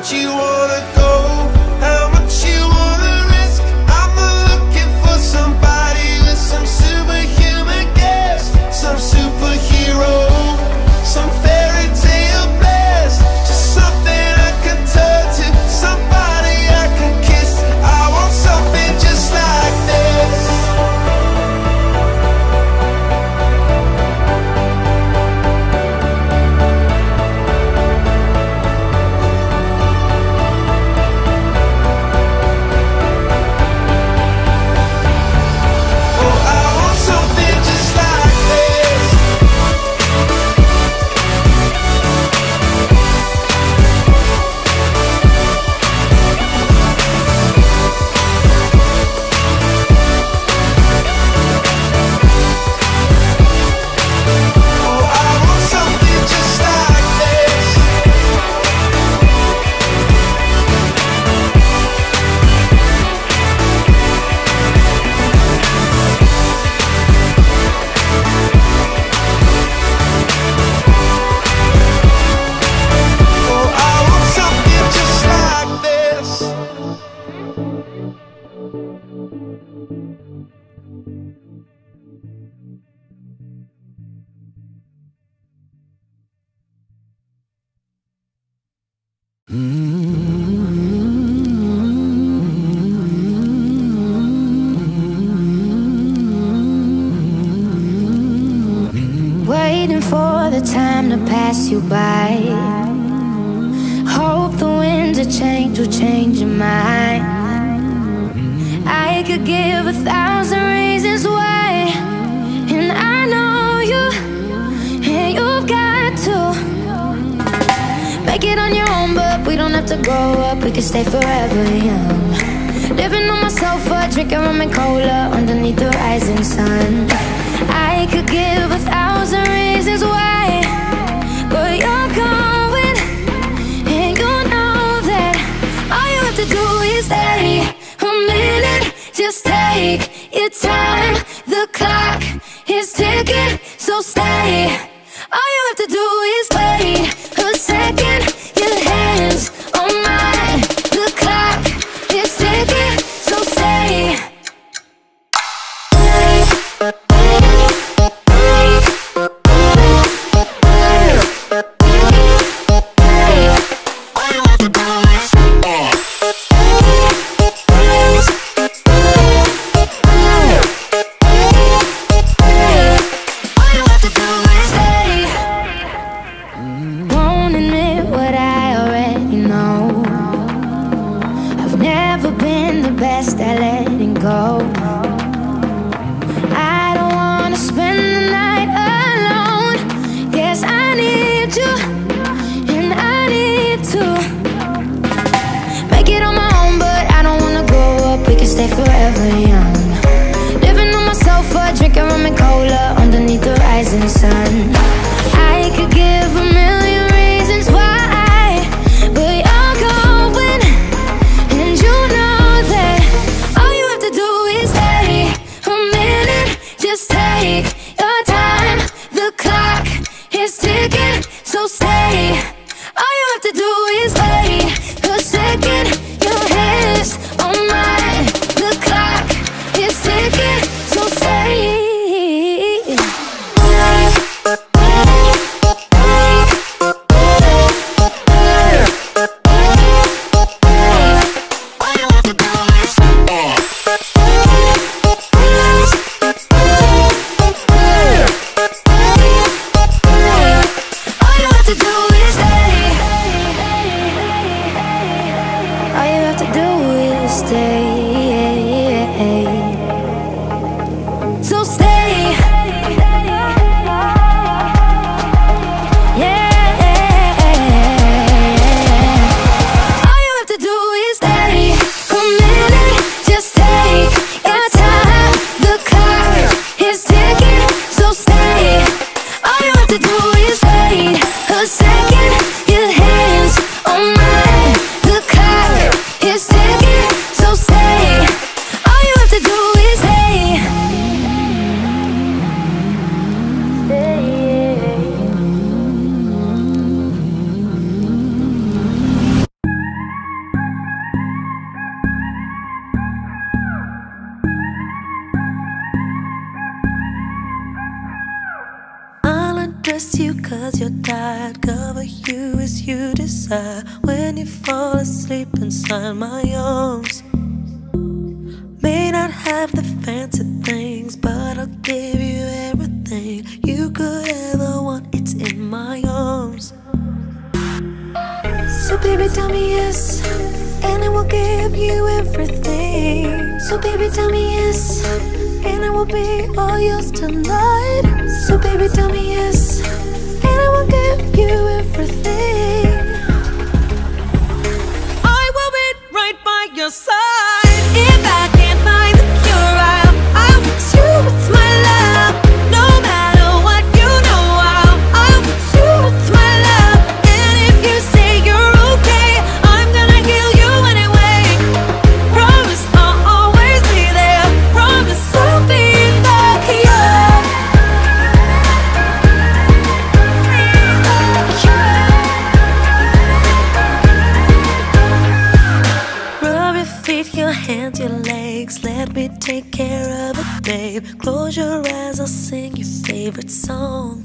Where'd you wanna go? You. Hope the winds of change will change your mind. I could give a thousand reasons why, and I know you, and you've got to make it on your own. But we don't have to grow up, we can stay forever young. Living on my sofa, drinking rum and cola underneath the rising sun. I could give a thousand your dad, cover you as you desire. When you fall asleep inside my arms, may not have the fancy things, but I'll give you everything you could ever want. It's in my arms. So, baby, tell me yes, and I will give you everything. So, baby, tell me yes, and I will be all yours tonight. So, baby, tell me yes. I'll give you everything. you close your eyes, I'll sing your favorite song.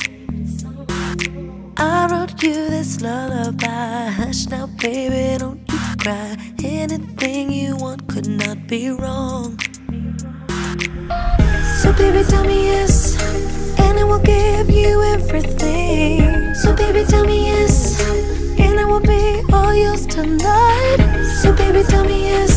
I wrote you this lullaby. Hush now, baby, don't you cry. Anything you want could not be wrong. So, baby, tell me yes, and I will give you everything. So, baby, tell me yes, and I will be all yours tonight. So, baby, tell me yes.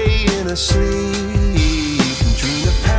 stay in a sleep. And dream of